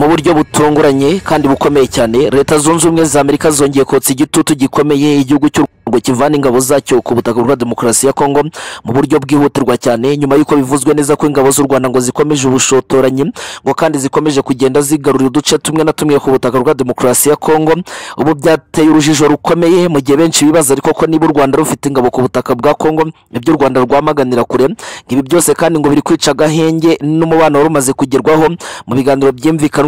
mu buryo butunguranye kandi bukomeye cyane leta zunze ubumwe za amerika zongeye kotsa igitutu gikomeye igihugu cy'u ngo kivana ingabo zacyo ku butaka bwa demokarasi ya kongo mu buryo bwihutirwa cyane nyuma y'uko bivuzwe neza ko ingabo z'u rwanda ngo zikomeje ubushotoranyi ngo kandi zikomeje kugenda zigarurira uduce tumwe na tumwe ku butaka bwa demokarasi ya kongo ubu byateye urujijo rukomeye mu gihe benshi bibaza ariko ko niba u rwanda rufite ingabo ku butaka bwa kongo ibyo u rwanda rwamaganira kure ibi byose kandi ngo biri kwica agahenge n'umubano wari umaze kugerwaho mu biganiro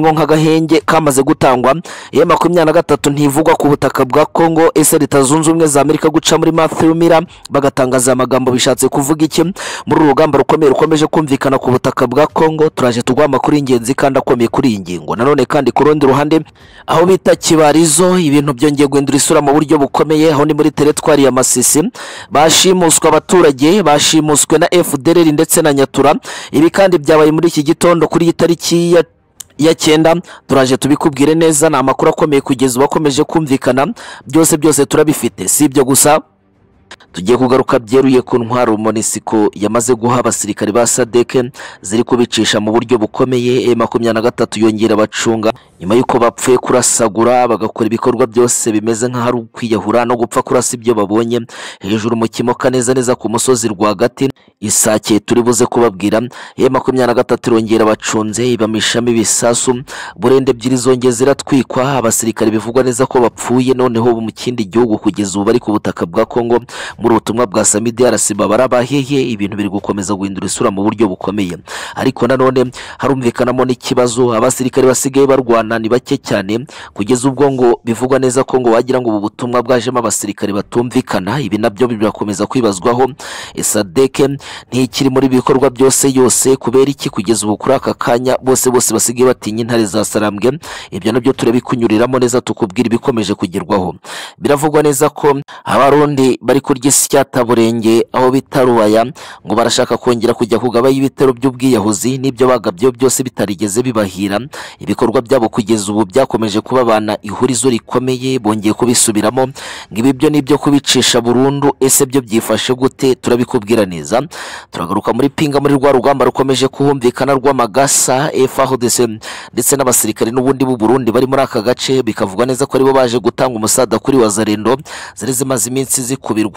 byumvikanwa nk'agahenge kamaze gutangwa. Iyo makumyabiri na gatatu ntivugwa ku butaka bwa kongo ese leta zunze ubumwe za amerika guca muri Matthew Miller? Bagatangaza amagambo bishatse kuvuga iki? Muri uru rugamba rukomeye rukomeje kumvikana ku butaka bwa Kongo turaje tuguha amakuru y'ingenzi kandi akomeye kuri iyi ngingo. Nanone kandi ku rundi ruhande aho bita kibarizo ibintu byongeye guhindura isura mu buryo bukomeye aho ni muri teretwari ya Masisi. Bashimuswe abaturage bashimuswe na FDLR ndetse na Nyatura. Ibi kandi byabaye muri iki gitondo kuri iyi tariki ya ya cyenda turaje tubikubwire neza ni amakuru akomeye kugeza ubu akomeje kumvikana. Byose byose turabifite si ibyo gusa. Tugiye kugaruka byeruye ku ntwaro monisiko yamaze guha abasirikare ba sadeke ziri kubicisha mu buryo bukomeye. E makumyabiri na gatatu yongera abacunga. Nyuma y'uko bapfuye kurasagura bagakora ibikorwa byose bimeze nk'aho ari ukwiyahura no gupfa kurasa ibyo babonye. Hejuru mu kimoka neza neza ku musozi rwagati isake turi buze kubabwira. E makumyabiri na gatatu irongera abacunze ibamishamo ibisasu. Burende ebyiri zongeye ziratwikwa. Abasirikare bivugwa neza ko bapfuye noneho mu kindi gihugu kugeza ubu bari ku butaka bwa kongo. Muri ubutumwa bwa samidi arasiba barabahehe ibintu biri gukomeza guhindura isura mu buryo bukomeye. Ariko nanone harumvikanamo n'ikibazo abasirikare basigaye barwana ni bake cyane kugeza ubwo ngo bivugwa neza ko ngo wagira ngo ubu butumwa bwajemo abasirikare batumvikana ibi na byo birakomeza kwibazwaho. Esadeke ntikiri muri bikorwa byose yose kubera iki? Kugeza ubu kuri aka kanya bose bose basigaye batinya intare za sarambwe ibyo na byo turabikunyuriramo neza tukubwira ibikomeje kugerwaho. Biravugwa neza ko abarundi bari kurya isyataburenge aho bita rubaya ngo barashaka kongera kujya kugabayo ibitero by'ubwiyahuzi n'ibyo bagabyeho byose bitarigeze bibahira. Ibikorwa byabo kugeza ubu byakomeje kubabana ihurizo rikomeye bongeye kubisubiramo. Ngo ibi byo ni byo kubicisha burundu ese byo byifashe gute? Turabikubwira neza. Turagaruka muri pinga muri rwa rugamba rukomeje kuhumvikana rw'amagasa FARDC ndetse n'abasirikare n'ubundi b'u Burundi bari muri aka gace bikavugwa neza ko ari bo baje gutanga umusada kuri wazarendo. Zari zimaze iminsi zikubirwa.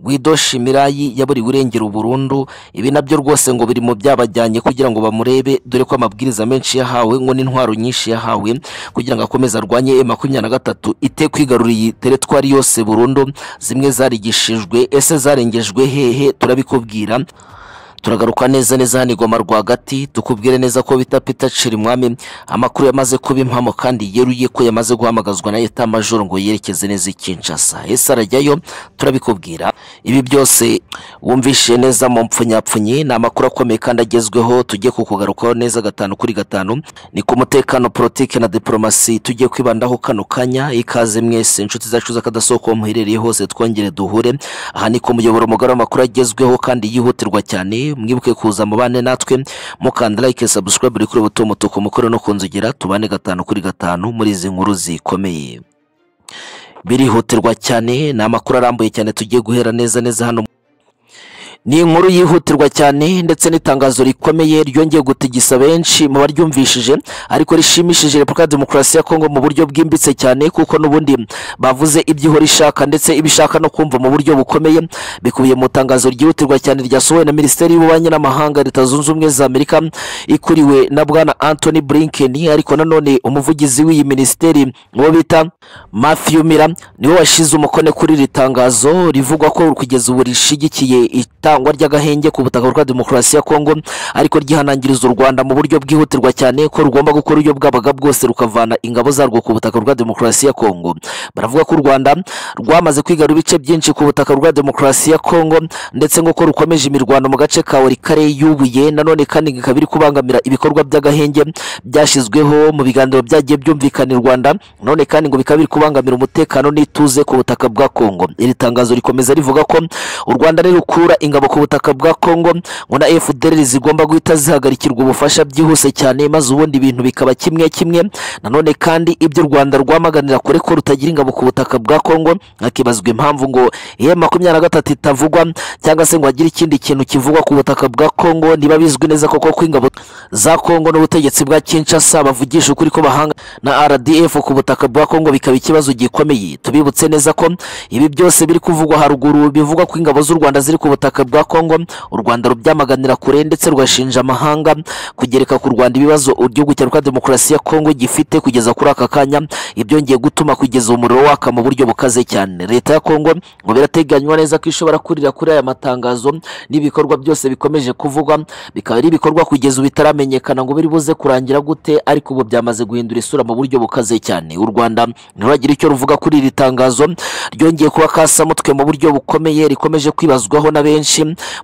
Guido Shimirayi yaburiwe irengero burundu. Ibi na byo rwose ngo biri mu byabajyanye kugira ngo bamurebe dore ko amabwiriza menshi yahawe ngo n'intwaro nyinshi yahawe kugira ngo akomeze arwanye makumyabiri na gatatu ite kwigarura iyi teretwari yose burundu. Zimwe zarigishijwe ese zarengejwe hehe turabikubwira. Turagaruka neza neza hano igoma rwagati tukubwire neza ko bita Peter Chirimwami amakuru yamaze kuba impamo kandi yeruye ko yamaze guhamagazwa na Eta Major ngo yerekeze neza i Kinshasa. Ese arajyayo? Turabikubwira. Ibi byose wumvishe neza mu mpfunyapfunyi. Ni amakuru akomeye kandi agezweho. Tujye kukugarukaho neza gatanu kuri gatanu. Ni ku mutekano politike na diplomasi. Tujye kwibandaho kano kanya. Ikaze mwese inshuti zacu z'akadasohoka muherereye hose twongere duhure. Aha ni ku muyoboro mugari w'amakuru agezweho kandi yihutirwa cyane. Mwibuke kuza mubane natwe mukanda like subscribe kuri buto umutuku mukore no kunzogera tubane gatanu kuri gatanu muri izi nkuru zikomeye. Birihutirwa cyane ni amakuru arambuye cyane tugiye guhera neza neza hano ni inkuru yihutirwa cyane ndetse n'itangazo rikomeye ryongeye gutigisa benshi mu baryumvishije ariko rishimishije repubulika demokarasi ya kongo mu buryo bwimbitse cyane kuko n'ubundi bavuze ibyo ihora ishaka ndetse ibishaka no kumva mu buryo bukomeye bikubiye mu itangazo ryihutirwa cyane ryasohowe na minisiteri y'ububanyi n'amahanga leta zunze ubumwe za amerika ikuriwe na bwana anthony blinken. Ariko nanone umuvugizi w'iyi minisiteri uwo bita matthew mira ni we washyize umukono kuri iri tangazo rivugwa ko kugeza ubu rishigikiye itanga itangwa ry'agahenge ku butaka bwa demokarasi ya kongo ariko ryihanangiriza u rwanda mu buryo bwihutirwa cyane ko rugomba gukora uburyo bwabaga bwose rukavana ingabo zarwo ku butaka bwa demokarasi ya kongo baravuga ko u rwanda rwamaze kwigarura ibice byinshi ku butaka bwa demokarasi ya kongo ndetse ngo ko rukomeje imirwano mu gace ka warikare yubuye nanone kandi ikaba iri kubangamira ibikorwa by'agahenge byashyizweho mu biganiro byagiye byumvikana i rwanda none kandi ngo bikaba biri kubangamira umutekano n'ituze ku butaka bwa kongo iri tangazo rikomeza rivuga ko u rwanda rukura ingabo ingabo ku butaka bwa Kongo ngo na FDLR zigomba guhita zihagarikirwa ubufasha byihuse cyane maze ubundi ibintu bikaba kimwe kimwe. Nanone kandi ibyo u Rwanda rwamaganira kure ko rutagira ingabo ku butaka bwa Kongo hakibazwa impamvu ngo ihe makumyabiri na gatatu itavugwa cyangwa se ngo hagire ikindi kintu kivugwa ku butaka bwa Kongo niba bizwi neza koko ko ingabo za Kongo n'ubutegetsi bwa Kinshasa bavugisha ukuri ko bahanga na RDF ku butaka bwa Kongo bikaba ikibazo gikomeye. Tubibutse neza ko ibi byose biri kuvugwa haruguru bivugwa ko ingabo z'u Rwanda ziri ku butaka bwa Kongo u Rwanda rubyamaganira kure ndetse rwashinja amahanga kugereka ku Rwanda ibibazo igihugu cya Repubulika Demokarasi ya Kongo gifite kugeza kuri aka kanya. Ibyongeye gutuma kugeza umuriro waka mu buryo bukaze cyane. Leta ya Kongo ngo birateganywa neza ko ishobora kurira kuri aya matangazo n'ibikorwa byose bikomeje kuvugwa bikaba ari ibikorwa kugeza ubu bitaramenyekana ngo biri buze kurangira gute ariko ubu byamaze guhindura isura mu buryo bukaze cyane. U Rwanda ntiruragira icyo ruvuga kuri iri tangazo ryongeye kuba kasamutwe mu buryo bukomeye rikomeje kwibazwaho na benshi.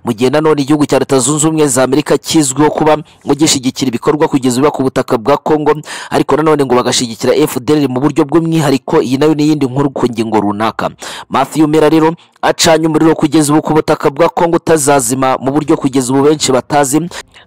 Mu gihe nanone igihugu cya leta zunze ubumwe za Amerika kizwiho kuba ngo gishyigikira ibikorwa kugeza ubu ku butaka bwa Kongo ariko nanone ngo bagashyigikira FDLR mu buryo bw'umwihariko iyi na yo n'iyindi nkuru ku ngingo runaka. Matthew Mera rero acanye umuriro kugeza ubu ku butaka bwa Kongo utazazima mu buryo kugeza ubu benshi batazi.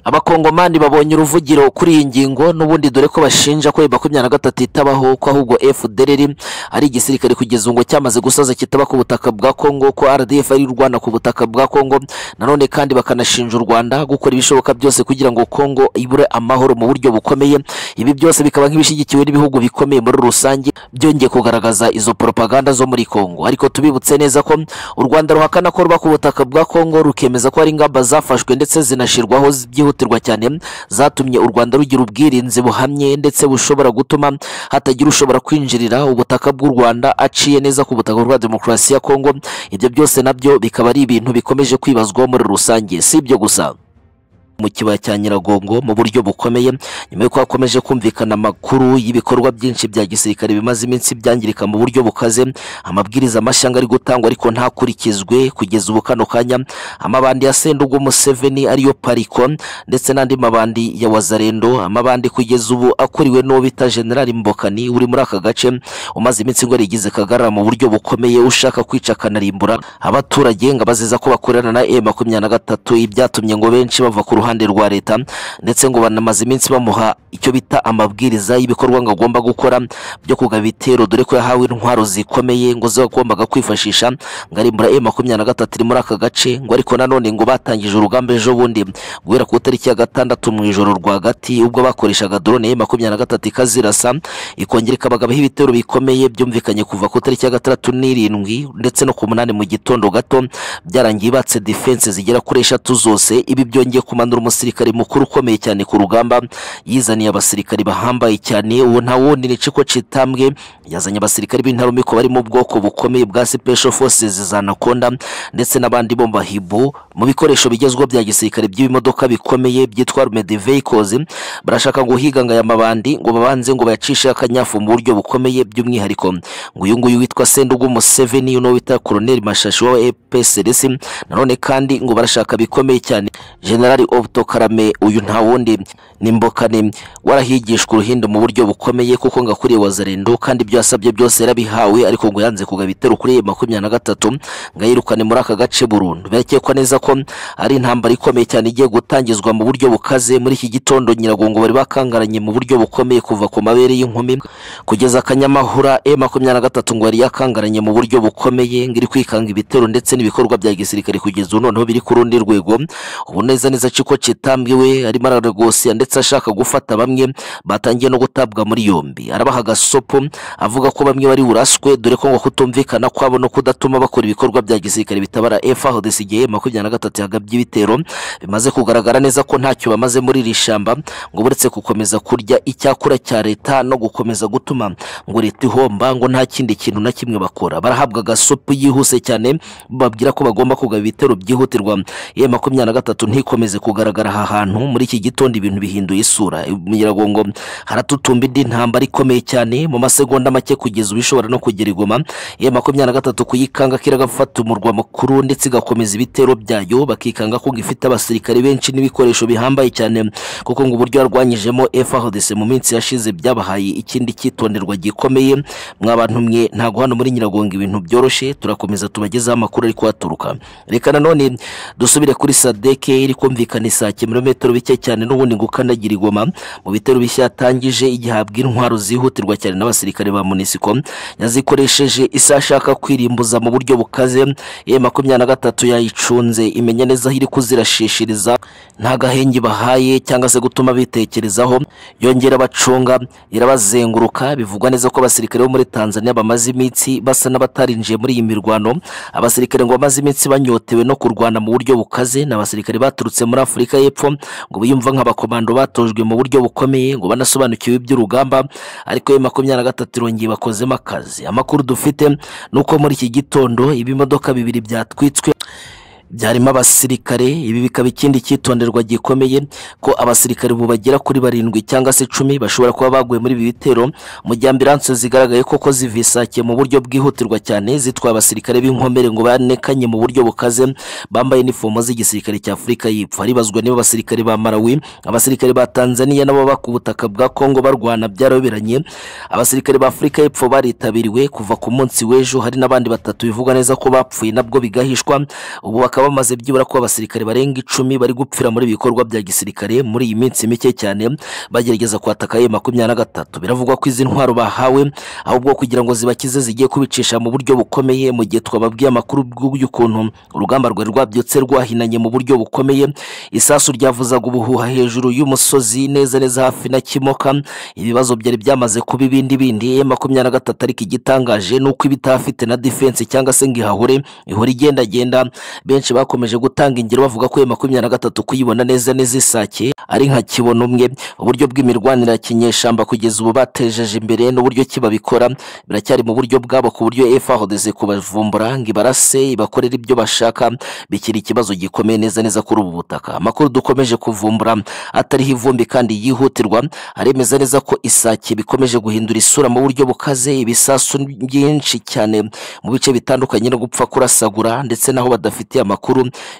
Abakongomani babonye uruvugiro kuri iyi ngingo n'ubundi dore ko bashinja ko makumyabiri na gatatu itabaho ko ahubwo FDLR ari igisirikare kugeza ubu ngo cyamaze gusaza kitaba ku butaka bwa Kongo ko RDF ari Rwanda ku butaka bwa Kongo nanone kandi bakanashinja u Rwanda gukora ibishoboka byose kugira ngo Kongo ibure amahoro mu buryo bukomeye. Ibi byose bikaba nk'ibishyigikiwe n'ibihugu bikomeye muri rusange byongeye kugaragaza izo propaganda zo muri Kongo ariko tubibutse neza ko u Rwanda ruhakana ko ruba ku butaka bwa Kongo rukemeza ko hari ingamba zafashwe ndetse zinashirwaho byihutirwa cyane zatumye u Rwanda rugira ubwirinzi buhamye ndetse bushobora gutuma hatagira ushobora kwinjirira ubutaka bw'u Rwanda aciye neza ku butaka bwa demokarasi ya Kongo ibyo byose na byo bikaba ari ibintu bikomeje kwibazwaho muri rusange si ibyo gusa. Mu kibaya cya Nyiragongo mu buryo bukomeye nyuma y'uko hakomeje kumvikana amakuru y'ibikorwa byinshi bya gisirikare bimaze iminsi byangirika mu buryo bukaze amabwiriza mashya ari gutangwa ariko ntakurikizwe kugeza ubu kano kanya. Amabandi ya Sendugu Museveni ariyo Pariko ndetse n'andi mabandi ya Wazarendo amabandi kugeza ubu akuriwe n'uwo bita General Mbokani uri muri aka gace umaze iminsi ngo yarigize kagarara mu buryo bukomeye ushaka kwica akanarimbura abaturage ngo abaziza ko bakorana na E makumyabiri na gatatu ibyatumye ngo benshi bava ku ruhande rwa leta ndetse ngo banamaze iminsi bamuha icyo bita amabwiriza y'ibikorwa ngo agomba gukora byo kugaba ibitero dore ko yahawe intwaro zikomeye ngo zagombaga kwifashisha ngo arimbura E makumyabiri na gatatu iri muri aka gace ngo ariko nanone ngo batangije urugamba ejo bundi guhera ku itariki ya gatandatu mu ijoro rwagati ubwo bakoreshaga drone E makumyabiri na gatatu ikazirasa ikongera ikabagabaho ibitero bikomeye byumvikanye kuva ku itariki ya gatandatu n'irindwi ndetse no ku munani mu gitondo gato byarangiye batse defense zigera kuri eshatu zose ibi byongeye kumanura umusirikare mukuru ukomeye cyane ku rugamba yizaniye abasirikari bahambaye cyane. Uwo nta wundi ni Ciko Citambwe yazanye abasirikari b'intarumiko bari mu bwoko bukomeye bwa Special Forces za Nakonda ndetse n'abandi bomba hibu mu bikoresho bigezweho bya gisirikare by'ibimodoka bikomeye byitwa armored vehicles. Barashaka ngo higanga aya mabandi ngo babanze ngo bayacishe akanyafu mu buryo bukomeye by'umwihariko. Ngo uyu nguyu witwa Sendugu Museveni uno wita Colonel Mashashi wa EPSDC nanone kandi ngo barashaka bikomeye cyane. General Obto Karame uyu nta wundi. Ni Mbokane warahigishwa uruhindo mu buryo bukomeye kuko ngo akuriye Wazarendo kandi ibyo yasabye byose yarabihawe ariko ngo yanze kugaba ibitero kuri makumyabiri na gatatu ngo ayirukane muri aka gace burundu. Birakekwa neza ko ari intambara ikomeye cyane igiye gutangizwa mu buryo bukaze muri iki gitondo Nyiragongo bari bakangaranye mu buryo bukomeye kuva ku mabere y'inkumi kugeza akanyamahura E makumyabiri na gatatu ngo yari yakangaranye mu buryo bukomeye ngo iri kwikanga ibitero ndetse n'ibikorwa bya gisirikare kugeza ubu noneho biri ku rundi rwego. Ubu neza neza Ciko Citambwe we arimo araragosiya ndetse ashaka gufata bamwe batangiye no gutabwa muri yombi. Arabaha agasopo avuga ko bamwe bari buraswe dore ko ngo kutumvikana kwabo no kudatuma bakora ibikorwa bya gisirikare bitabara FARDC igihe makumyabiri na gatatu yagabye ibitero bimaze kugaragara neza ko ntacyo bamaze muri iri shamba ngo buretse gukomeza kurya icyakura cya leta no gukomeza gutuma ngo leta ihomba ngo nta kindi kintu na kimwe bakora. Barahabwa agasopo yihuse cyane bababwira ko bagomba kugaba ibitero byihutirwa. Ye makumyabiri na gatatu ntikomeze kugaragara. Kugaragara aha hantu muri iki gitondo ibintu bihinduye isura. Nyiragongo haratutumba indi ntambara ikomeye cyane mu masegonda make kugeza ubu ishobora no kugera igoma. Iya makumyabiri na gatatu kuyikanga kiragafata umurwa mukuru ndetse igakomeza ibitero byayo bakikanga ko ifite abasirikare benshi n'ibikoresho bihambaye cyane. Kuko ngo uburyo yarwanyijemo FARDC mu minsi yashize byabahaye ikindi cyitonderwa gikomeye. Mwa bantu mwe ntago hano muri nyiragongo ibintu byoroshye turakomeza tubagezaho amakuru ari kuhaturuka reka nanone dusubire kuri sadeke iri kumvikana isake ibirometero bike cyane n'ubundi ngo ukanagira igoma. Mu bitero bishya yatangije igihabwa intwaro zihutirwa cyane n'abasirikare ba munisiko yazikoresheje isa ashaka kwirimbuza mu buryo bukaze. Ye makumyabiri na gatatu yayicunze. Imenya neza aho iri kuzirashishiriza. Nta gahenge bahaye cyangwa se gutuma bitekerezaho. Yongera abacunga. Irabazenguruka. Bivugwa neza ko abasirikare bo muri tanzania bamaze iminsi basa n'abatarinjiye muri iyi mirwano. Abasirikare ngo bamaze iminsi banyotewe no kurwana mu buryo bukaze. Ni abasirikare baturutse muri afurika y'epfo ngo biyumva nk'abakomando batojwe mu buryo bukomeye ngo banasobanukiwe iby'urugamba ariko yo makumyabiri na gatatu irongeye bakozemo akazi. Amakuru dufite ni uko muri iki gitondo ibimodoka bibiri byatwitswe byarimo abasirikare ibi bikaba ikindi cyitonderwa gikomeye ko abasirikare ubu bagera kuri barindwi cyangwa se icumi bashobora kuba baguye muri ibi bitero. Mu gihe ambilanse zigaragaye koko zivisakiye mu buryo bwihutirwa cyane zitwaye abasirikare b'inkomere ngo banekanye mu buryo bukaze bambaye inifomo z'igisirikare cya afurika y'epfo. Haribazwa niba abasirikare ba marawi abasirikare ba tanzania nabo baka ubutaka bwa kongo barwana byaraberanye abasirikare ba afurika y'epfo baritabiriwe kuva ku munsi w'ejo hari n'abandi batatu bivugwa neza ko bapfuye nabwo bigahishwa. Ubu bakaba bamaze byibura ko abasirikare barenga icumi bari gupfira muri ibikorwa bikorwa bya gisirikare muri iyi minsi mike cyane bagerageza kwataka ye makumyabiri na gatatu biravugwa ko izi ntwaro bahawe ahubwo kugira ngo zibakize zigiye kubicisha mu buryo bukomeye mu gihe twababwiye amakuru y'ukuntu urugamba rwari rwabyutse rwahinanye mu buryo bukomeye. Isasu ryavuzaga ubuhuha hejuru y'umusozi neza neza hafi na kimoka. Ibibazo byari byamaze kuba ibindi bindi. Makumyabiri na gatatu ariko igitangaje ni uko iba itahafite na defense cyangwa se ngo ihahure ihora igendagenda. Benshi bakomeje gutanga ingero bavuga ko makumyabiri na gatatu kuyibona neza neza isake ari nka kibona umwe. Uburyo bw'imirwanire ya kinyeshamba kugeza ubu batejeje imbere n'uburyo ki babikora biracyari mu buryo bwabo ku buryo FARDC kubavumbura ngo ibarase ibakorere ibyo bashaka bikiri ikibazo gikomeye neza neza kuri ubu butaka. Amakuru dukomeje kuvumbura atariho ivumbi kandi yihutirwa aremeza neza ko isake bikomeje guhindura isura mu buryo bukaze ibisasu byinshi cyane mu bice bitandukanye no gupfa kurasagura ndetse n'aho badafitiye amakuru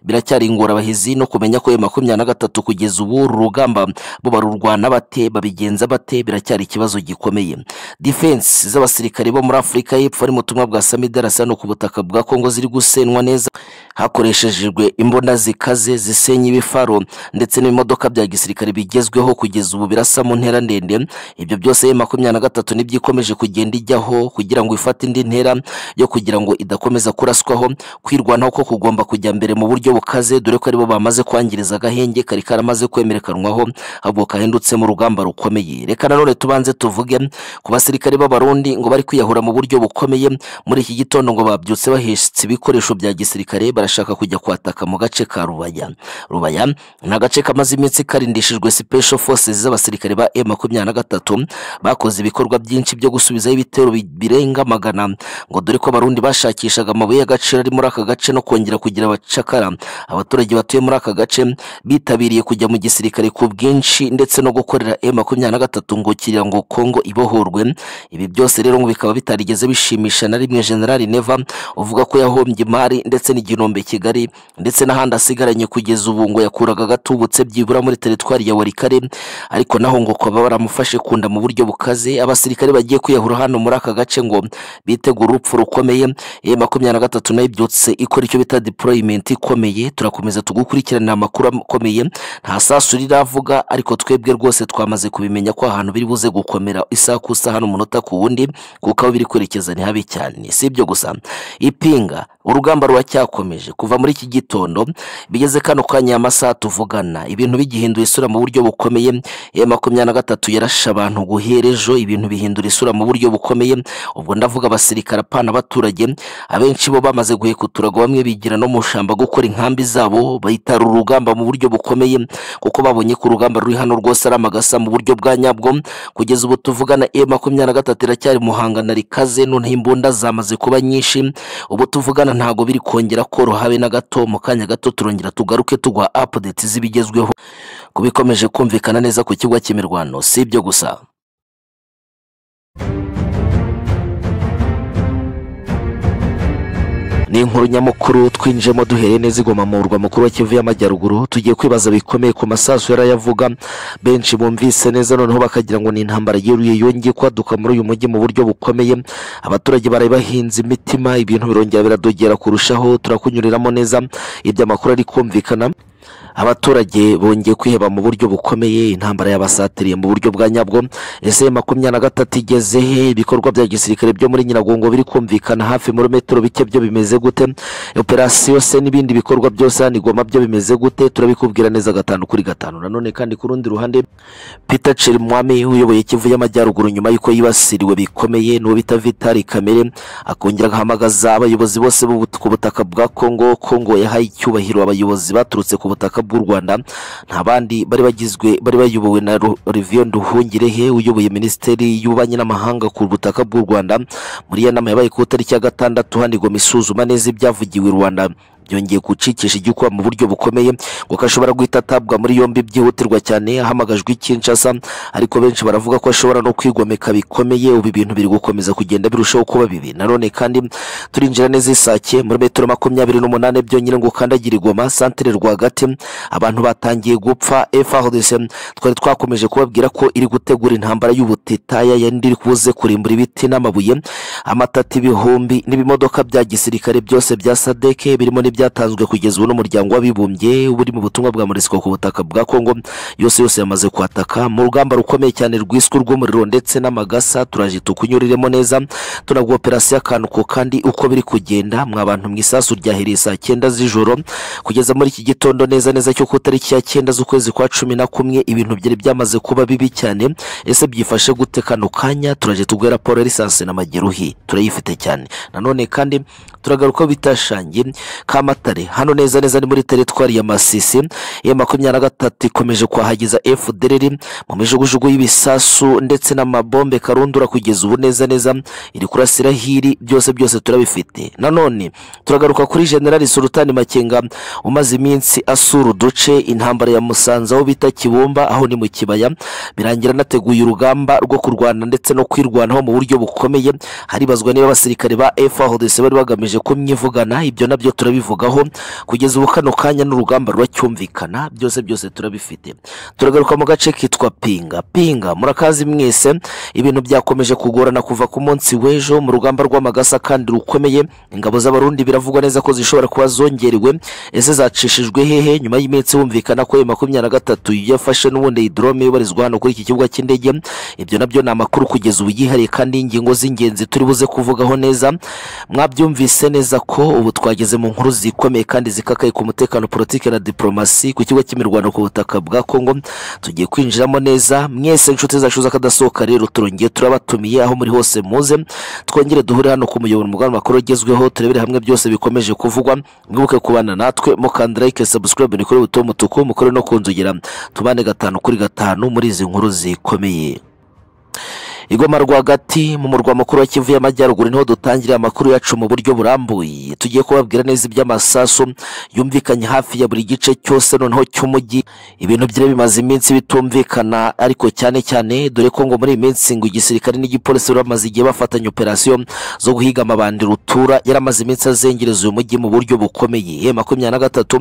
biracyari ingorabahizi no kumenya ko makumyabiri na gatatu kugeza ubu uru rugamba bo barurwana bate babigenza bate biracyari ikibazo gikomeye. Defense z'abasirikare bo muri afurika y'epfo ari mu butumwa bwa samidarasa no ku butaka bwa kongo ziri gusenwa neza. Hakoreshejwe imbunda zikaze zisenya ibifaro ndetse n'ibimodoka bya gisirikare bigezweho kugeza ubu birasa mu ntera ndende. Ibyo byose makumyabiri na gatatu ni byo ikomeje kugenda ijyaho kugira ngo ifate indi ntera yo kugira ngo idakomeza kuraswaho. Kwirwanaho ko kugomba kujya mbere mu buryo bukaze dore ko ari bo bamaze kwangiriza agahenge kari karamaze kwemerekanwaho ahubwo kahindutse mu rugamba rukomeye. Reka nanone tubanze tuvuge ku basirikare b'abarundi ngo bari kwiyahura mu buryo bukomeye. Muri iki gitondo ngo babyutse bahetse ibikoresho bya gisirikare barashaka kujya kwataka mu gace ka rubaya. Rubaya ni agace kamaze iminsi karindishijwe special forces z'abasirikare ba e makumyabiri na gatatu bakoze ibikorwa byinshi byo gusubizaho ibitero birenga magana. Ngo dore ko abarundi bashakishaga amabuye y'agaciro ari muri aka gace no kongera kugira abacakara. Abaturage batuye muri aka gace bitabiriye kujya mu gisirikare ku bwinshi ndetse no gukorera e makumyabiri na gatatu ngo kugira ngo kongo ibohorwe. Ibi byose rero ngo bikaba bitarigeze bishimisha na rimwe generali neva uvuga ko yahombye imari ndetse n'iginombe kigali ndetse n'ahandi asigaranye kugeza ubu ngo yakuraga agatubutse byibura muri teritwari ya warikare ariko naho ngo kuba baramufashe kunda mu buryo bukaze abasirikare bagiye kwiyahura hano muri aka gace ngo bitegura urupfu rukomeye. E makumyabiri na gatatu na yo ibyutse ikora icyo bita deployment ikomeye. Turakomeza tugukurikiranira amakuru akomeye. Nta sasu riravuga ariko twebwe rwose twamaze kubimenya ko ahantu biri buze gukomera isaha ku isaha n'umunota ku wundi kuko aho biri kwerekeza ni habi cyane. Si ibyo gusa. Ipinga urugamba ruracyakomeje kuva muri iki gitondo bigeze kano kanya amasaha tuvugana. Ibintu bigihinduye isura mu buryo bukomeye. E makumyabiri na gatatu yarashe abantu guhera ejo. Ibintu bihindura isura mu buryo bukomeye. Ubwo ndavuga abasirikare apana abaturage. Abenshi bo bamaze guhekuturaga bamwe bigira no mu shamba gukora inkambi zabo. Bayitara urugamba mu buryo bukomeye. Kuko babonye ko urugamba ruri hano rwose ari amagasa mu buryo bwa nyabwo. Kugeza ubu tuvugana e makumyabiri na gatatu iracyari muhangana rikaze. Noneho imbunda zamaze kuba nyinshi. Ubu tuvugana ntago biri kongera koroha habe na gato mu kanya gato turongera tugaruke tugwa update z'ibigezweho. Ku bikomeje kumvikana neza ku kibuga cy'imirwano si ibyo gusa. Ni inkuru nyamukuru twinjiyemo duhereye neza igoma mu murwa mukuru wa kivu y'amajyaruguru. Tugiye kwibaza bikomeye ku masasu yarayavuga benshi bumvise neza noneho bakagira ngo ni intambara yongeye kwaduka muri uyu mujyi mu buryo bukomeye. Abaturage baraye bahinze imitima ibintu birongera biradogera kurushaho turakunyuriramo neza. Ibyo amakuru ari kumvikana. Abaturage bongeye kwiheba mu buryo bukomeye intambara yabasatiriye mu buryo bwa nyabwo. Ese makumyabiri na gatatu igeze he? Ibikorwa bya gisirikare byo muri nyiragongo biri kumvikana hafi muri metero bike byo bimeze gute? Operasiyo se n'ibindi bikorwa byose hano igoma byo bimeze gute? Turabikubwira neza gatanu kuri gatanu. Nanone kandi ku rundi ruhande peter Chirimwami uyoboye kivu y'amajyaruguru nyuma y'uko yibasiriwe bikomeye n'uwo bita vitali kamere akongera agahamagaza abayobozi bose ku butaka bwa kongo. Kongo yahaye icyubahiro abayobozi baturutse ku butaka bw'u rwanda. Nta bandi bari bagizwe bari bayobowe na Olivier Nduhungirehe uyoboye minisiteri y'ububanyi n'amahanga ku butaka bw'u rwanda. Muri iyo nama yabaye ku itariki ya gatandatu hanigoma isuzuma neza ibyavugiwe i rwanda. Byongeye gucikisha igikuba mu buryo bukomeye ngo ashobora guhita atabwa muri yombi byihutirwa cyane ahamagajwe i Kinshasa ariko benshi baravuga ko ashobora no kwigomeka bikomeye ubu ibintu biri gukomeza kugenda birushaho kuba bibi. Nanone kandi turinjira neza isake muri metero makumyabiri n'umunani byonyine ngo ukandagire igoma santere rwagati abantu batangiye gupfa FARDC twari twakomeje kubabwira ko iri gutegura intambara y'ubutitaya yandi iri kubuze kurimbura ibiti n'amabuye amatati ibihumbi n'ibimodoka bya gisirikare byose bya sadeke birimo byatanzwe kugeza ubu n'umuryango w'abibumbye uri mu butumwa bwa murisiko ku butaka bwa kongo yose yose yamaze kwataka mu rugamba rukomeye cyane rwiswe rw'umuriro ndetse n'amagasa turaje tukunyuriremo neza. Tunabwo operasiyo akantu ko kandi uko biri kugenda mwa bantu mu isasu ryahereye saa cyenda z'ijoro. Kugeza muri iki gitondo neza neza cyo ku itariki ya cyenda z'ukwezi kwa cumi na kumwe ibintu byari byamaze kuba bibi cyane. Ese byifashe gute kano kanya? Turaje tuguhe raporo lisansi na mageruhi. Turayifite cyane. Nanone kandi turagaruka bitashangiye kamatare hano neza neza ni muri teritwari ya masisi. Iya makumyabiri na gatatu ikomeje kuhageza fdr mu mijugujugu y'ibisasu ndetse n'amabombe karundura kugeza ubu neza neza iri kurasira hiri byose byose turabifite. Nanone turagaruka kuri generali sultani makenga umaze iminsi asura uduce intambara ya musanze aho bita kibumba aho ni mu kibaya. Birangira anateguye urugamba rwo kurwana ndetse no kwirwanaho mu buryo bukomeye. Haribazwa niba abasirikare ba FARDC bari bagamije kumwivugana ibyo na byo turabivugaho kugeza ubu kano kanya n'urugamba ruracyumvikana byose byose turabifite. Turagaruka mu gace kitwa pinga. Pinga murakazi mwese ibintu byakomeje kugorana kuva ku munsi w'ejo mu rugamba rw'amagasa kandi rukomeye ingabo z'abarundi biravugwa neza ko zishobora kuba zongerewe ese zacishijwe hehe nyuma y'iminsi humvikana ko makumyabiri na gatatu yafashe n'ubundi idrome yubarizwa hano kuri iki kibuga cy'indege? Ibyo na byo ni amakuru kugeza ubu yihariye kandi y'ingingo z'ingenzi. Turi buze kuvugaho neza mwabyumvise neza ko ubu twageze mu nkuru zikomeye kandi zikakaye ku mutekano politiki na diplomasi ku kigo cy'imirwano ku butaka bwa kongo tugiye kwinjiramo neza mwese inshuti zacu z'akadasohoka rero turongeye turabatumiye aho muri hose muze. Twongere duhure hano ku muyoboro mugana makuru agezweho turebere hamwe byose bikomeje kuvugwa. Mwibuke kubana natwe mukanda like subscribe ni kuri buto mutuku mukore no kunzogera tubane gatanu kuri gatanu muri izi nkuru zikomeye. Igoma rwagati mu murwa mukuru wa kivu y'amajyaruguru ni ho dutangirira amakuru yacu mu buryo burambuye. Tugiye kubabwira neza iby'amasasu yumvikanye hafi ya buri gice cyose noneho cy'umujyi. Ibintu byari bimaze iminsi bitumvikana ariko cyane cyane dore ko ngo muri iyi minsi ngo igisirikare n'igipolisi bamaze igihe bafatanya operasiyo zo guhiga amabandi rutura yaramaze iminsi azengereza uyu mujyi mu buryo bukomeye. Makumyabiri na gatatu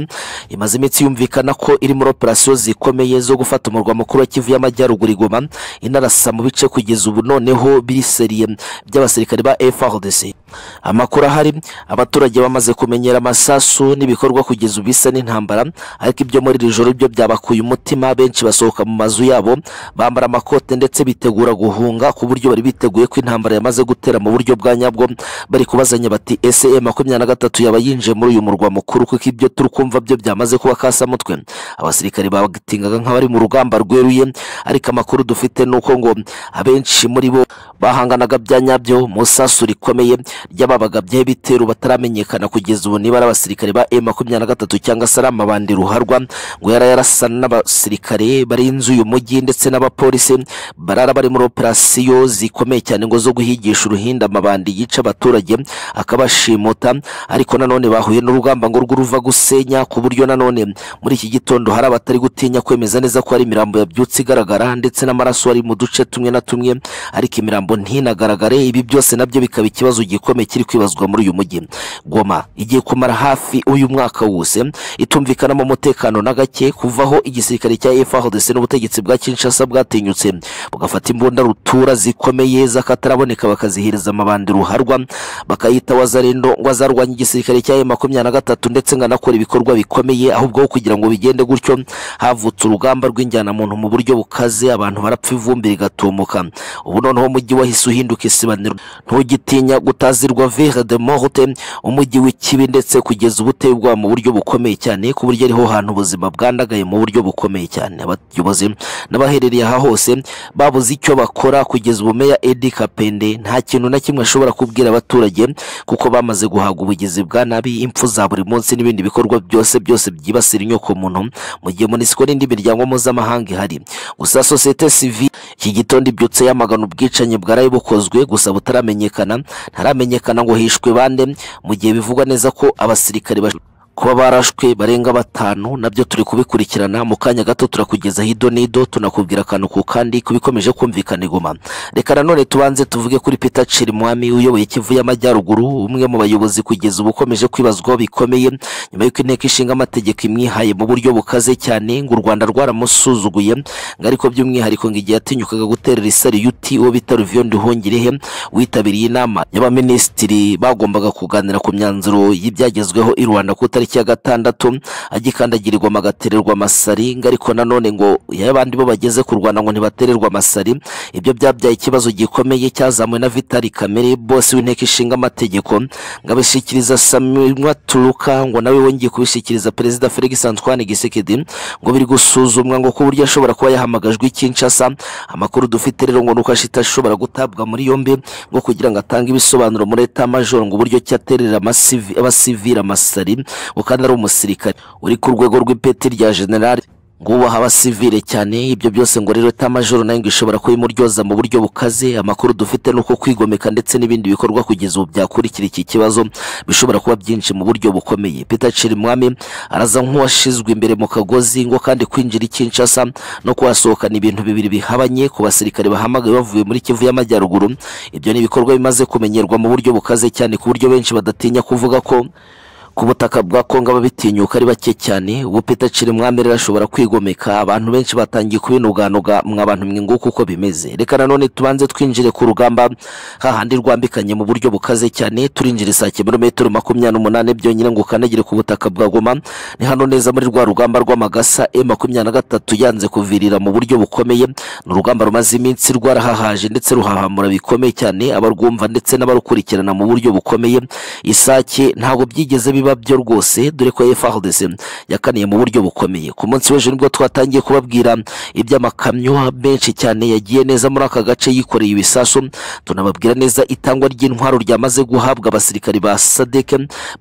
imaze iminsi yumvikana ko iri muri operasiyo zikomeye zo gufata umurwa mukuru wa kivu y'amajyaruguru igoma inarasa mu bice kugeza ubu noneho biseriye by'abasirikare ba FARDC amakuru ahari abaturage bamaze kumenyera amasasu n'ibikorwa kugeza ubu bisa n'intambara ariko ibyo muri iri joro byo byabakuye umutima benshi basohoka mu mazu yabo bambara amakote ndetse bitegura guhunga ku buryo bari biteguye ko intambara yamaze gutera mu buryo bwa nyabwo. Bari kubazanya bati ese makumyabiri na gatatu yaba yinjiye muri uyu murwa mukuru kuko ibyo turi kumva byo byamaze kuba kasamutwe? Abasirikare batingaga nk'abari mu rugamba rweruye ariko amakuru dufite ni uko ngo abenshi muri bo bahanganaga bya nyabyo mu sasu rikomeye ry'ababagabyeho ibitero bataramenyekana kugeza ubu niba ari abasirikare ba e makumyabiri na gatatu cyangwa se ari amabandi ruharwa ngo yari yarasana n'abasirikare barinze uyu mujyi ndetse n'abapolisi barara bari muri operasiyo zikomeye cyane ngo zo guhigisha uruhinda amabandi yica abaturage akabashimuta ariko nanone bahuye n'urugamba ngo rw'uruva gusenya ku buryo nanone muri iki gitondo hari abatari gutinya kwemeza neza ko hari imirambo yabyutse igaragara ndetse n'amaraso ari mu duce tumwe na tumwe ariko imirambo ntinagaragare ibi byose na byo bikaba ikibazo gikomeye kiri kwibazwa muri uyu mujyi goma igiye kumara hafi uyu mwaka wose itumvikanamo umutekano na gake kuvaho igisirikare cya FARDC n'ubutegetsi bwa Kinshasa bwatinyutse. Bugafata imbunda rutura zikomeye z'akataraboneka bakazihereza amabandi ruharwa bakayita wazarendo ngo azarwanya igisirikare cya makumyabiri na gatatu ndetse ngo anakora ibikorwa bikomeye ahubwo kugira ngo bigende gutyo havutse urugamba rw'injyanamuntu mu buryo bukaze abantu barapfa ivumbi rigatumuka ubu noneho umujyi wahise uhinduka isibaniro. Ntugitinya gutazirwa vere de morte. Umujyi w'ikibi ndetse kugeza ubu uteye ubwoba mu buryo bukomeye cyane ku buryo ariho hantu ubuzima bwandagaye mu buryo bukomeye cyane. Abayobozi n'abaherereye aha hose babuze icyo bakora kugeza ubu meya edi kapende nta kintu na kimwe ashobora kubwira abaturage kuko bamaze guhabwa ubugizi bwa nabi impfu za buri munsi n'ibindi bikorwa byose byose byibasira inyoko muntu mu gihe munisiko n'indi miryango mpuzamahanga ihari. Gusa sosiyete sivile iki gitondo ibyutse yamagana ubwicanyi bwaraye bukozwe gusa butaramenyekana ntaramenyekana ngo hishwe bande mu gihe bivugwa neza ko abasirikare kuba barashwe barenga batanu na byo turi kubikurikirana mu kanya gato turakugezaho ido n'ido tunakubwira akantu ku kandi kubikomeje kumvikana igoma reka nanone tubanze tuvuge kuri Peter Chirimwami uyoboye Kivu y'Amajyaruguru umwe mu bayobozi kugeza ubu ukomeje kwibazwaho bikomeye nyuma y'uko inteko ishinga amategeko imwihaye mu buryo bukaze cyane ngo u Rwanda rwaramusuzuguye ngo ariko by'umwihariko ngo igihe yatinyukaga guterera isari yuti uwo bita Ruvio Nduhungirehe witabiriye inama y'abaminisitiri bagombaga kuganira ku myanzuro y'ibyagezweho i Rwanda ku itariki ya gatandatu agikandagirirwa agatererwa amasari ariko nanone ngo iyo abandi bo bageze ku Rwanda ngo ntibatererwa amasari. Ibyo byabyaye ikibazo gikomeye cyazamuwe na Vitali Kamere bosi w'inteko ishinga amategeko ngo abishyikiriza Samuel Turuka ngo nawe wongeye kubishyikiriza perezida Felix Antoine Gisekedi ngo biri gusuzumwa ngo ku buryo ashobora kuba yahamagajwe i Kinshasa amakuru dufite rero ngo nuko ashita ashobora gutabwa muri yombi ngo kugira ngo atange ibisobanuro muri eta major ngo uburyo cyaterera abasivili amasari. Ngo kandi ari umusirikare. Uri ku rwego rw'ipeti rya general ngo wubaha abasivile cyane. Ibyo byose ngo rero eta major na yo ngo ishobora kubimuryoza mu buryo bukaze. Amakuru dufite ni uko kwigomeka ndetse n'ibindi bikorwa kugeza ubu byakurikira iki kibazo bishobora kuba byinshi mu buryo bukomeye. Peter Chirimwami araza nk'uwashizwe imbere mu kagozi ngo kandi kwinjira i Kinshasa no kuhasohokana ibintu bibiri bihabanye ku basirikare bahamagaye bavuye muri Kivu y'Amajyaruguru. Ibyo ni ibikorwa bimaze kumenyerwa mu buryo bukaze cyane ku buryo benshi badatinya kuvuga ko ku butaka bwa Kongo ababitinyuka ari bake cyane ubu Peter Chirimwami rero ashobora kwigomeka. Abantu benshi batangiye kubinuganuga mwa bantu mwe nguko uko bimeze. Reka nanone tubanze twinjire ku rugamba hahandi rwambikanye mu buryo bukaze cyane. Turinjira saa kilometero makumyabiri n'umunani byonyine ngo ukanagire ku butaka bwa Goma. Ni hano neza muri rwa rugamba rw'amagasa e makumyabiri na gatatu yanze kuvirira mu buryo bukomeye. Ni urugamba rumaze iminsi rwarahahaje ndetse ruhahamura bikomeye cyane. Abarwumva ndetse n'abarukurikirana mu buryo bukomeye. Isake ntabwo byigeze biba byo rwose dore ko FARDC yakaniye mu buryo bukomeye. Ku munsi w'ejo ni bwo twatangiye kubabwira iby'amakamyo menshi cyane yagiye neza muri aka gace yikoreye ibisasu. Tunababwira neza itangwa ry'intwaro ryamaze guhabwa abasirikari ba SADC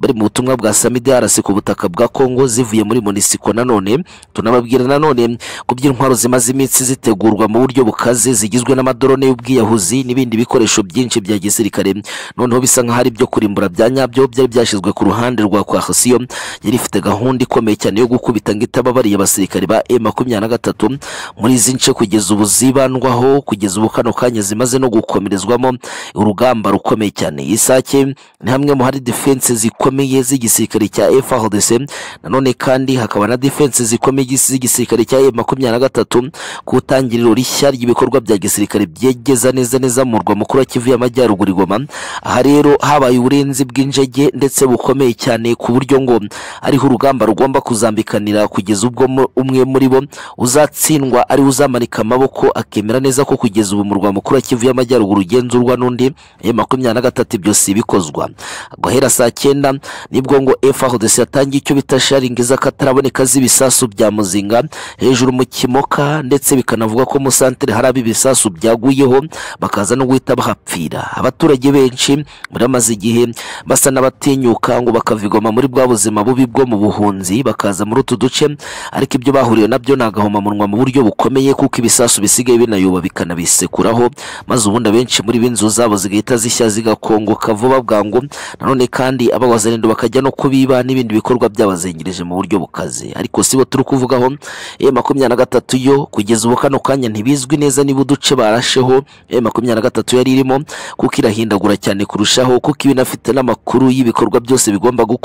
bari mu butumwa bwa SAMIDRC ku butaka bwa Kongo zivuye muri MONUSCO nanone tunababwira nanone ku by'intwaro zimaze iminsi zitegurwa mu buryo bukaze zigizwe n'amadorone y'ubwiyahuzi n'ibindi bikoresho byinshi bya gisirikare. Noneho bisa nk'aho ari ibyo kurimbura bya nyabyo byari byashyizwe ku ruhande rwa Coalition yari ifite gahunda ikomeye cyane yo gukubita ngo itababariye abasirikari ba M makumyabiri na gatatu. Muri izi nce kugeza ubu zibandwaho kugeza ubu kano kanya zimaze no gukomerezwamo. Urugamba rukomeye cyane. Isake ni hamwe mu hari defense zikomeye z'igisirikare cya FARDC nanone kandi hakaba na defense zikomeye z'igisirikare cya M makumyabiri na gatatu. Ku itangiriro rishya ry'ibikorwa bya gisirikare byegeza neza neza mu murwa mukuru wa Kivu y'Amajyaruguru Goma. Aha rero habaye uburenzi bw'injege ndetse bukomeye cyane cyane ku buryo ngo ariho urugamba rugomba kuzambikanira kugeza ubwo umwe muri bo uzatsindwa ari we uzamanika amaboko akemera neza ko kugeza ubu mu rwa mukuru wa Kivu y'Amajyaruguru ugenzurwa n'undi e makumyabiri na gatatu ibyo si bikozwa. Guhera saa cyenda ni bwo ngo FARDC yatangiye icyo bita sharingi z'akataraboneka z'ibisasu bya muzinga hejuru mu kimoka ndetse bikanavuga ko mu santere hari ab'ibisasu byaguyeho bakaza no guhita bahapfira. Abaturage benshi bamaze igihe basa n'abatinyuka ngo bakavigoma muri bwa buzima bubi bwo mu buhunzi bakaza muri utu duce ariko ibyo bahuriye na byo ni agahomamunwa mu buryo bukomeye kuko ibisasu bisigaye binayoba bikanabisekuraho maze ubundi abenshi muri b'inzu zabo zigahita zishya zigakongoka vuba bwangu nanone kandi abawazanindo bakajya no kubiba n'ibindi bikorwa byabazengereje mu buryo bukaze. Ariko si bo turi kuvugaho e makumyabiri na gatatu yo kugeza ubu kano kanya ntibizwi neza niba uduce barasheho e makumyabiri na gatatu yari irimo kuko irahindagura cyane kurushaho kuko iba inafite n'amakuru y'ibikorwa byose bigomba gukorwa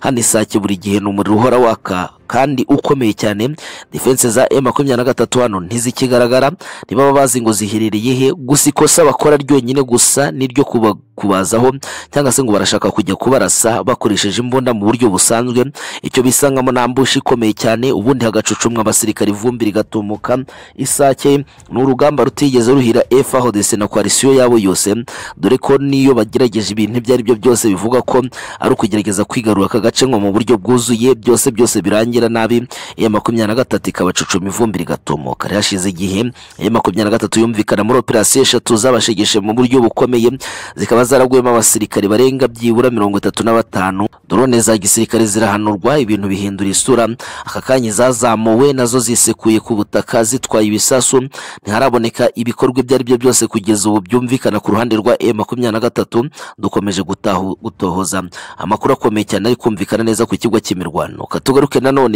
hano isake buri gihe ni umuriro uhora waka. Kandi ukomeye cyane. Defense za M makumyabiri na gatatu hano ntizikigaragara ntibaba bazi ngo ziherereye he gusa ikosa bakora ryonyine gusa niryo kuba kubazaho cyangwa se ngo barashaka kujya kubarasa bakoresheje imbunda mu buryo busanzwe. Icyo bisangamo na ambushi ikomeye cyane ubundi hagacucumwa abasirikare ivumbi rigatumuka. Isake ni urugamba rutigeze ruhira FARDC na coalition yabo yose dore ko niyo bagerageje ibintu ibyo ari byo byose bivuga ko ari ukugerageza kwigarura aka gace ngo mu buryo bwuzuye byose byose birangira. Nabi. Iya makumyabiri na gatatu ikabacucuma ivumbi rigatumuka hashize igihe iya makumyabiri na gatatu yumvikana muri operasiyo eshatu zabashegeshe mu buryo bukomeye zikaba zaraguyemo abasirikare barenga byibura mirongo itatu na batanu. Drone za gisirikare zirahanurwa ibintu bihindura isura. Aka kanya zazamuwe na zo zisekuye ku butaka zitwaye ibisasu. Ntiharaboneka ibikorwa ibyo ari byo byose kugeza ubu byumvikana ku ruhande rwa e makumyabiri na gatatu. Dukomeje gutohoza. Amakuru akomeye cyane ari kumvikana neza ku kigo cy'imirwano. Katugaruke nanone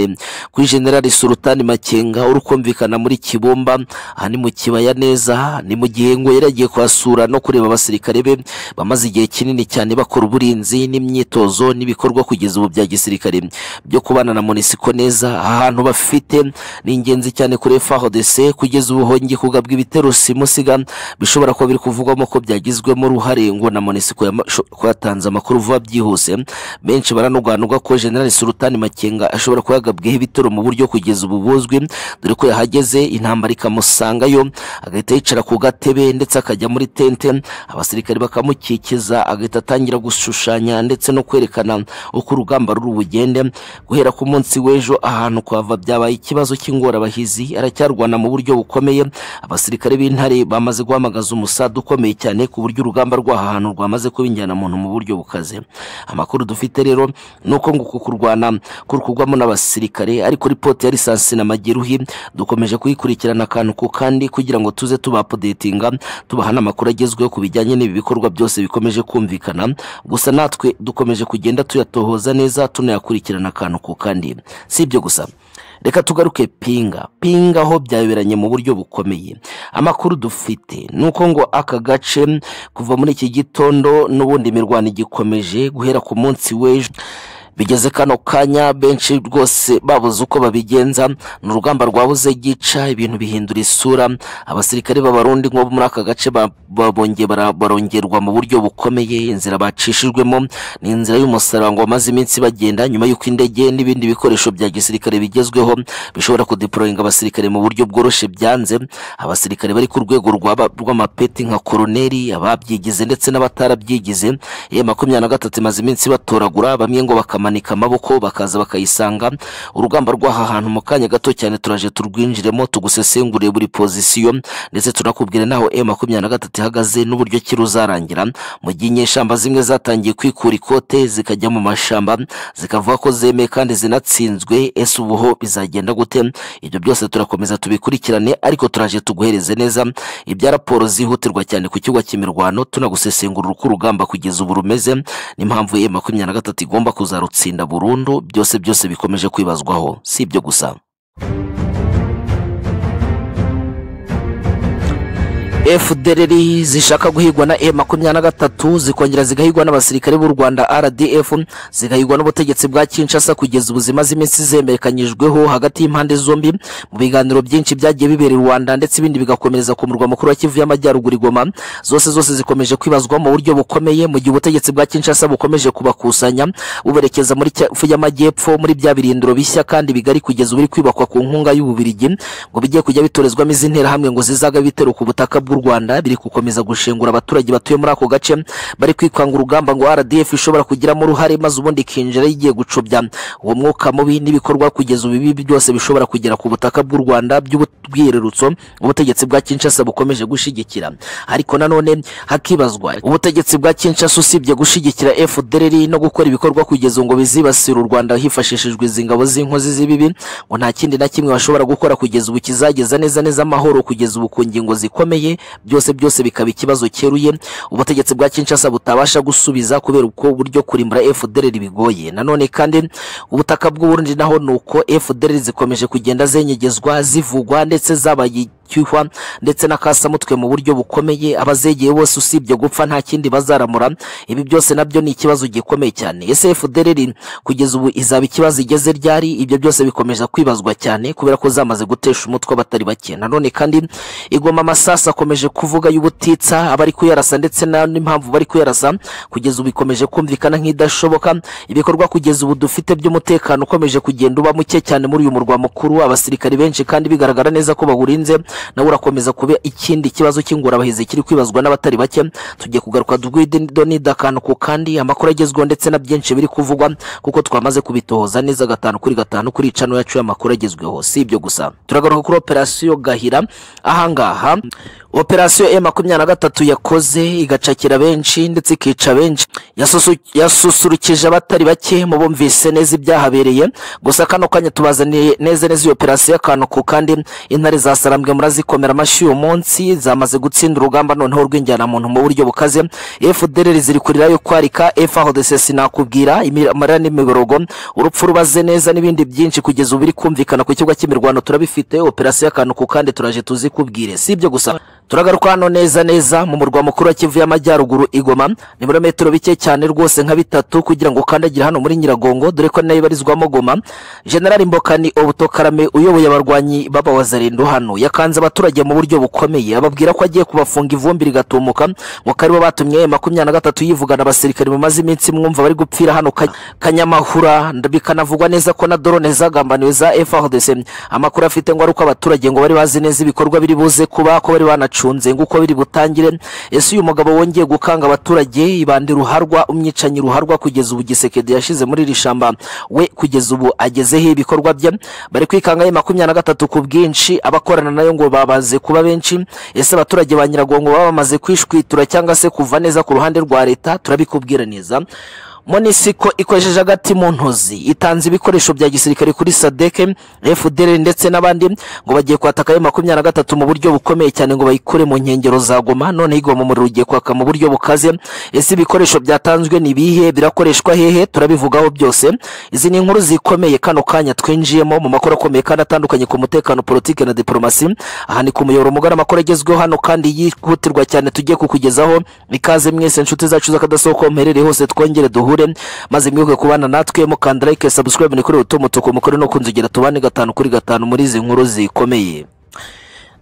kuri generali sultani makenga uri kumvikana muri kibumba. Aha ni mu kibaya neza ni mu gihe ngo yari agiye kuhasura no kureba abasirikare be. Bamaze igihe kinini cyane bakora uburinzi n'imyitozo n'ibikorwa kugeza ubu bya gisirikare. Byo kubana na monisiko neza ahantu bafite ni ingenzi cyane kuri FARDC kugeza ubu hongeye kugabwa ibitero simusiga. Bishobora kuba biri kuvugwamo ko byagizwemo uruhare ngo na monisiko yama- sho- ko yatanze amakuru vuba byihuse. Benshi baranuganuga ko generali sultani makenga ashobora kuba yagabweho ibitero mu buryo kugeza ubu buzwi dore ko yahageze intambara ikamusangayo agahita yicara ku gatebe ndetse akajya muri tente abasirikare bakamukikiza agahita atangira gushushanya ndetse no kwerekana uko urugamba ruri bugende guhera ku munsi w'ejo ahantu kuhava byabaye ikibazo cy'ingorabahizi aracyarwana mu buryo bukomeye abasirikare b'intare bamaze guhamagaza umusada ukomeye cyane ku buryo urugamba rw'aha hantu rwamaze kuba injyanamuntu mu buryo bukaze. Amakuru dufite rero ni uko ngo uku kurwana kuri kugwamo n'abasirikare ariko ripoti ya lisansi na mageruhi dukomeje kuyikurikirana akantu ku kandi kugira ngo tuze tubapodetinga tubaha n'amakuru agezweho ku bijyanye n'ibi bikorwa byose bikomeje kumvikana. Gusa natwe dukomeje kugenda tuyatohoza neza tunayakurikirana akantu ku kandi. Si ibyo gusa. Reka tugaruke pinga. Pinga aho byayoberanye mu buryo bukomeye. Amakuru dufite ni uko ngo aka gace kuva muri iki gitondo n'ubundi imirwano igikomeje guhera ku munsi w'ejo. Bigeze kano kanya benshi rwose babuze uko babigenza. Ni urugamba rwabuze gica ibintu bihindura isura. Abasirikare b'abarundi nko muri aka gace barongerwa mu buryo bukomeye. Inzira bacishijwemo ni inzira y'umusaraba ngo bamaze iminsi bagenda nyuma y'uko indege n'ibindi bikoresho bya gisirikare bigezweho bishobora kudeployinga abasirikare mu buryo bworoshye byanze. Abasirikare bari ku rwego rw'amapeti nka koroneri ababyigize ndetse n'abatarabyigize. Ye makumyabiri na gatatu imaze iminsi batoragura bamwe ngo bakamanika amaboko bakaza bakayisanga. Urugamba rw'aha hantu mu kanya gato cyane turaje turwinjiremo tugusesengurire buri pozisiyo ndetse tunakubwire naho e makumyabiri na gatatu ihagaze n'uburyo ki ruzarangira. Mu gihe inyeshyamba zimwe zatangiye kwikura ikote zikajya mu mashyamba zikavuga ko zemeye kandi zinatsinzwe ese ubuho bizagenda gute? Ibyo byose turakomeza tubikurikirane ariko turaje tuguhereze neza. Ibya raporo zihutirwa cyane ku kigo cy'imirwano tunagusesengurira uko urugamba kugeza ubu rumeze. N'impamvu e makumyabiri na gatatu igomba kuzarutsinda burundu byose byose bikomeje kwibazwaho si ibyo gusa. FDLR zishaka guhigwa na M makumyabiri na gatatu zikongera zigahigwa n'abasirikare b'u Rwanda RDF zigahigwa n'ubutegetsi bwa Kinshasa kugeza ubuzima z'iminsi zemekanyijweho hagati y'impande zombi. Mu biganiro byinshi byagiye bibera i Rwanda ndetse ibindi bigakomereza ku murwa mukuru wa Kivu y'Amajyaruguru i Goma zose zose zikomeje kwibazwa mu buryo bukomeye mu gihe ubutegetsi bwa Kinshasa bukomeje kubakusanya buberekeza muri Kivu y'Amajyepfo muri bya birindiro bishya kandi bigari kugeza ubu biri kwibakwa ku nkunga y'Ububirigi ngo bigiye kujya bitorezwamo izi nterahamwe ngo zizaga bitero ku butaka bw'u Rwanda biri gukomeza gushengura abaturage batuye muri ako gace bari kwikanga urugamba ngo RDF ishobora kugiramo uruhare maze ubundi kinjira yigiye gucubya uwo mwuka mubi n'ibikorwa kugeza ubu ibi byose bishobora kugera ku butaka bw'u Rwanda by'ubwirerutso ubutegetsi bwa Kinshasa bukomeje gushigikira ariko nanone hakibazwa ubutegetsi bwa Kinshasa usibye gushigikira FDLR no gukora ibikorwa kugeza ngo bizibasira u Rwanda hifashishijwe izi ngabo z'inkozi z'ibibi ngo nta kindi na kimwe bashobora gukora kugeza ubu kizageza neza neza amahoro kugeza ubu ku ngingo zikomeye byose byose bikaba ikibazo cyeruye. Ubutegetsi bwa Kinshasa butabasha gusubiza kubera uko buryo kurimbura FDLR bigoye nanone kandi ubutaka bw'u Burundi naho nuko FDLR zikomeje kugenda zenyegezwa zivugwa ndetse zabaye cyuhwa ndetse n'akasamutwe mu buryo bukomeye abazegeye bose usibye gupfa nta kindi bazaramura ibi byose na byo ni ikibazo gikomeye cyane. Ese FDLR kugeza ubu izaba ikibazo igeze ryari? Ibyo byose bikomeza kwibazwa cyane kubera ko zamaze gutesha umutwe abatari bake. Nanone kandi igoma amasasa akomeje kuvuga y'ubutitsa abari kuyarasa ndetse n'impamvu bari kuyarasa kugeza ubu bikomeje kumvikana nk'idashoboka. Ibikorwa kugeza ubu dufite by'umutekano ukomeje kugenda uba muke cyane muri uyu murwa mukuru. Abasirikari benshi kandi bigaragara neza ko bawurinze nawe urakomeza kuba ikindi kibazo cy'ingorabahizi kiri kwibazwa n'abatari bake. Tugiye kugaruka dukwido akantu ku kandi amakuru agezweho ndetse na byinshi biri kuvugwa kuko twamaze kubitohoza neza gatanu kuri gatanu kuri cano yacu y'amakuru agezweho. Si ibyo gusa. Turagaruka kuri operasiyo gahira. Ahangaha operasiyo e makumyabiri na gatatu yakoze igacakira benshi ndetse ikica benshi. Yasusurukije abatari bake mu bumvise neza ibyahabereye. Gusa kano kanya tubazaniye neza neza iyo operasiyo y'akantu ku kandi intare zasarambwe murazikomera amashyi uyu munsi zamaze gutsinda urugamba noneho rw'injyanamuntu mu buryo bukaze. FDLR ziri kurira yo kwarika FARDC sinakubwira amarira n'imiborogo urupfu rubaze neza n'ibindi byinshi kugeza ubu biri kumvikana ku kibuga cy'imirwano turabifite. Operasiyo y'akantu ku kandi turaje tuzikubwire. Si ibyo gusa. Turagaruka hano neza neza mu murwa mukuru wa Kivu y'Amajyaruguru igoma. Ni muri metero bike cyane rwose nka bitatu kugira ngo ukandagire hano muri Nyiragongo dore ko na yo ibarizwamo Goma. General Mbokani Obutokarame uyoboye abarwanyi b'abawazarindo hano. Yakanze abaturage mu buryo bukomeye ababwira ko agiye kubafunga ivumbi rigatumuka ngo karibo batumye makumyabiri na gatatu yivugana abasirikare bamaze iminsi mwumva bari gupfira hano Kanyamahura. Bikanavugwa neza ko na drone zagambaniwe za FARDC amakuru afite ngo ari uko abaturage ngo bari bazi neza ibikorwa biri buze kuba ko bari bana bacunze nguko biri butangire. Ese uyu mugabo wongeye gukanga abaturage ibandi ruharwa umyicanyi ruharwa kugeza ubu gisekedi yashize muri iri shamba. We kugeza ubu agezeho ibikorwa bye. Bari kwikanga ye makumyabiri na gatatu ku bwinshi abakorana na yo ngo babaze kuba benshi. Ese abaturage ba nyiragongo baba bamaze kwishwitura cyangwa se kuva neza ku ruhande rwa leta? Turabikubwira neza. Monisiko ikoresheje agati mu ntozi. Itanze ibikoresho bya gisirikare kuri sadeke fdr ndetse n'abandi ngo bagiye kwataka ayo makumyabiri na gatatu mu buryo bukomeye cyane ngo bayikure mu nkengero za goma. None igoma umuriro ugiye kwaka mu buryo bukaze. Ese ibikoresho byatanzwe ni ibihe birakoreshwa hehe? Turabivugaho byose. Izi ni inkuru zikomeye. Kano kanya twinjiyemo mu makuru akomeye kandi atandukanye ku mutekano politiki na diporomasi aha ni ku muyoboro mugari amakuru agezweho hano kandi yihutirwa cyane. Tugiye kukugezaho ikaze mwese inshuti zacu z'akadasohoka muherereye hose twongere duhure. Maze mwibuke kubana natwe mukanda like subscribe ni kuri utumutuku mukore no kunzogera tubane gatanu kuri gatanu muri izi nkuru zikomeye.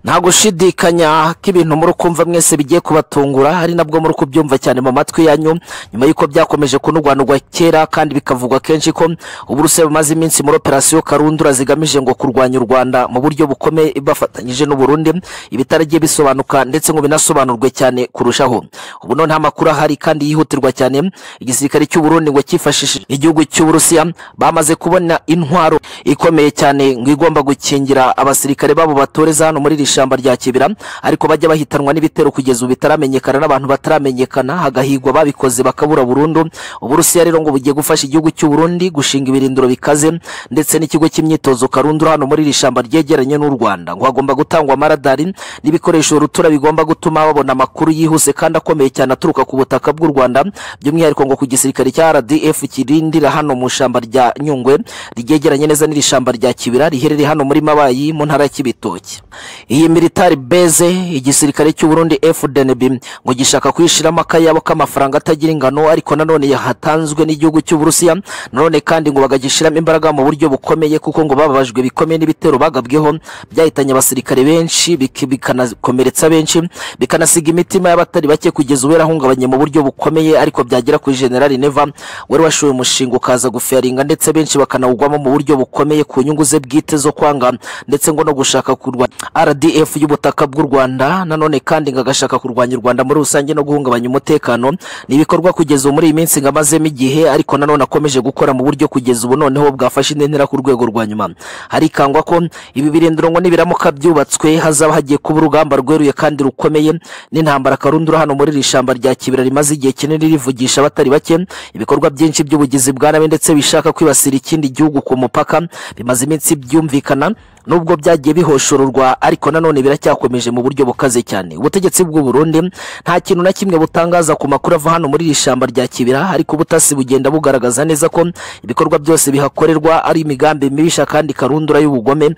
Nta gushidikanya ko ibintu muri kumva mwese bigiye kubatungura ari nabwo muri kubyumva cyane mu matwi yanyu nyuma y'uko byakomeje kunurwanurwa kera kandi bikavugwa kenshi ko uburusiya bumaze iminsi muri operasiyo karundura zigamije ngo kurwanya u rwanda mu buryo bukomeye bafatanyije n'uburundi ibitaragiye bisobanuka ndetse ngo binasobanurwe cyane kurushaho. Ubu none nta makuru ahari kandi yihutirwa cyane igisirikare cy'uburundi ngo cyifashishije igihugu cy'uburusiya bamaze kubona intwaro ikomeye cyane ngo igomba gukingira abasirikare babo batoreza hano muri iri ishyamba rya kibira ariko bajya bahitanwa n'ibitero kugeza ubu bitaramenyekana n'abantu bataramenyekana. Hagahigwa babikoze bakabura burundu. Uburusiya rero ngo bugiye gufasha igihugu cy'u Burundi gushinga ibirindiro bikaze ndetse n'ikigo cy'imyitozo karundura hano muri iri shyamba ryegeranye n'u Rwanda. Ngo hagomba gutangwa amaradari n'ibikoresho rutura bigomba gutuma babona amakuru yihuse kandi akomeye cyane aturuka ku butaka bw'u Rwanda by'umwihariko ngo ku gisirikare cya RDF kirindira hano mu ishyamba rya Nyungwe ryegeranye neza n'iri shyamba rya Kibira riherereye hano muri Mabayi mu ntara ya Kibitoki. Iyi iyi militari beze igisirikare cy'u Burundi FDNB ngo gishaka kwishiramo akayabo k'amafaranga atagira ingano ariko nanone yahatanzwe n'igihugu cy'u Burusiya nanone kandi ngo bagagishiramo imbaraga mu buryo bukomeye kuko ngo bababajwe bikomeye n'ibitero bagabweho byahitanye abasirikare benshi bik- bikanakomeretsa benshi bikanasiga imitima y'abatari bake kugeza ubu yarahungabanye mu buryo bukomeye ariko byagera kuri General Neva wari washoye umushinga ukaza gufiyaringa ndetse benshi bakanawugwamo mu buryo bukomeye ku nyungu ze bwite zo kwanga ndetse ngo no gushaka kurwanya RDF y'ubutaka bw'u Rwanda nanone kandi ngo agashaka kurwanya u Rwanda muri rusange no guhungabanya umutekano ni ibikorwa kugeza muri iyi minsi ngo amazemo igihe ariko nanone akomeje gukora mu buryo kugeza ubu noneho bwafashe indi ntera ku rwego rwa nyuma. Harikangwa ko ibi birindiro nibiramuka byubatswe hazaba hagiye kuba urugamba rweruye kandi rukomeye n'intambara karundura hano muri iri shyamba rya kibira rimaze igihe kinini rivugisha abatari bake ibikorwa byinshi by'ubugizi bwa nabi ndetse bishaka kwibasira ikindi gihugu ku mupaka bimaze iminsi byumvikana nubwo byagiye bihoshororwa ariko nanone biracyakomeje mu buryo bukaze cyane. Ubutegetsi bw'u Burundi nta kintu na kimwe butangaza ku makuru ava hano muri iri shyamba rya kibira ariko ubutasi bugenda bugaragaza neza ko ibikorwa byose bihakorerwa ari imigambi mibisha kandi karundura y'ubugome.